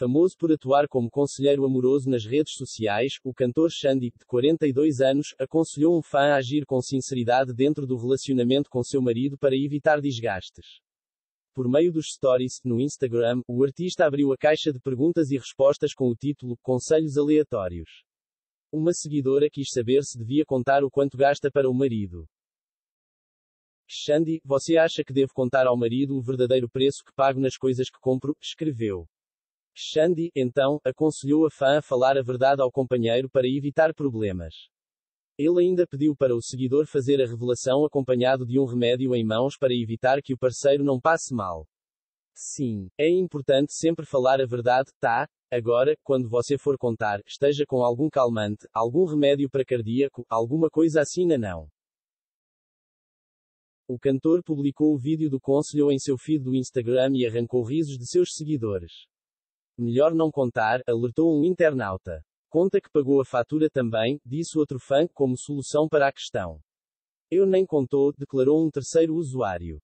Famoso por atuar como conselheiro amoroso nas redes sociais, o cantor Xandi, de 42 anos, aconselhou um fã a agir com sinceridade dentro do relacionamento com seu marido para evitar desgastes. Por meio dos stories, no Instagram, o artista abriu a caixa de perguntas e respostas com o título Conselhos Aleatórios. Uma seguidora quis saber se devia contar o quanto gasta para o marido. Xandi, você acha que devo contar ao marido o verdadeiro preço que pago nas coisas que compro? escreveu. Xandi, então, aconselhou a fã a falar a verdade ao companheiro para evitar problemas. Ele ainda pediu para o seguidor fazer a revelação acompanhado de um remédio em mãos para evitar que o parceiro não passe mal. Sim, é importante sempre falar a verdade, tá? Agora, quando você for contar, esteja com algum calmante, algum remédio para cardíaco, alguma coisa assim não. O cantor publicou o vídeo do conselho em seu feed do Instagram e arrancou risos de seus seguidores. Melhor não contar, alertou um internauta. Conta que pagou a fatura também, disse outro fã, como solução para a questão. Eu nem contou, declarou um terceiro usuário.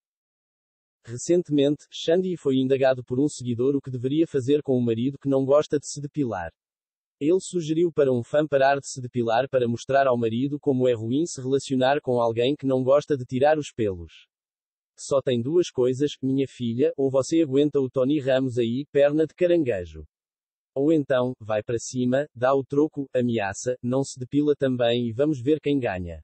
Recentemente, Xandi foi indagado por um seguidor o que deveria fazer com o marido que não gosta de se depilar. Ele sugeriu para um fã parar de se depilar para mostrar ao marido como é ruim se relacionar com alguém que não gosta de tirar os pelos. Só tem duas coisas, minha filha, ou você aguenta o Tony Ramos aí, perna de caranguejo. Ou então, vai para cima, dá o troco, ameaça, não se depila também e vamos ver quem ganha.